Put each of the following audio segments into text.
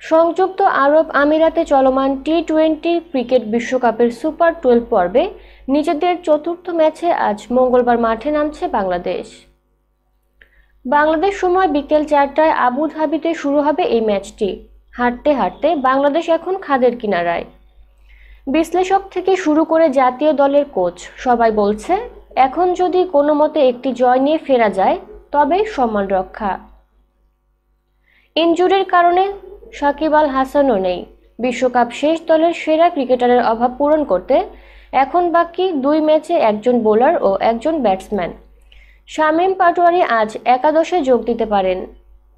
সংযুক্ত আরব আমিরাতে চলমান টি টোয়েন্টি ক্রিকেট বিশ্বকাপের সুপার টুয়েলভ পর্বে নিজেদের চতুর্থ ম্যাচে আজ মঙ্গলবার মাঠে নামছে বাংলাদেশ। বাংলাদেশ সময় বিকেল চারটায় আবুধাবিতে শুরু হবে এই ম্যাচটি। হাঁটতে হাঁটতে বাংলাদেশ এখন খাদের কিনারায়। বিশ্লেষক থেকে শুরু করে জাতীয় দলের কোচ সবাই বলছে, এখন যদি কোনো মতে একটি জয় নিয়ে ফেরা যায়, তবে সম্মান রক্ষা। ইনজুরির কারণে সাকিব আল হাসানও নেই। বিশ্বকাপ শেষ দলের সেরা ক্রিকেটারের অভাব পূরণ করতে এখন বাকি দুই ম্যাচে একজন বোলার ও একজন ব্যাটসম্যান। শামীম পাটোয়ারি আজ একাদশে যোগ দিতে পারেন।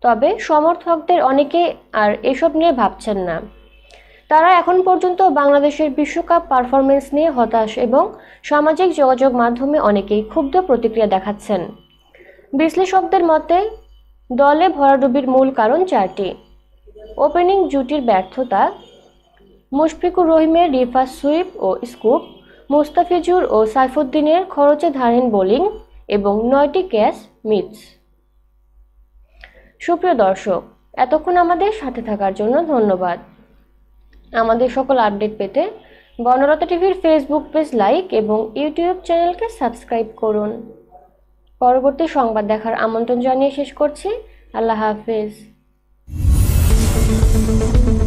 তবে সমর্থকদের অনেকে আর এসব নিয়ে ভাবছেন না। তারা এখন পর্যন্ত বাংলাদেশের বিশ্বকাপ পারফরমেন্স নিয়ে হতাশ এবং সামাজিক যোগাযোগ মাধ্যমে অনেকেই ক্ষুব্ধ প্রতিক্রিয়া দেখাচ্ছেন। বিশ্লেষকদের মতে, দলে ভরাডুবির মূল কারণ চারটি। ওপেনিং জুটির ব্যর্থতা, মুশফিকুর রহিমের রিফা সুইপ ও স্কুপ, মুস্তাফিজুর ও সাইফুদ্দিনের খরচে ধারীন বোলিং এবং নয়টি ক্যাচ মিটস সুপ্রিয় দর্শক, এতক্ষণ আমাদের সাথে থাকার জন্য ধন্যবাদ। আমাদের সকল আপডেট পেতে বনলতা টিভির ফেসবুক পেজ লাইক এবং ইউটিউব চ্যানেলকে সাবস্ক্রাইব করুন। পরবর্তী সংবাদ দেখার আমন্ত্রণ জানিয়ে শেষ করছি। আল্লাহ হাফেজ। Thank you.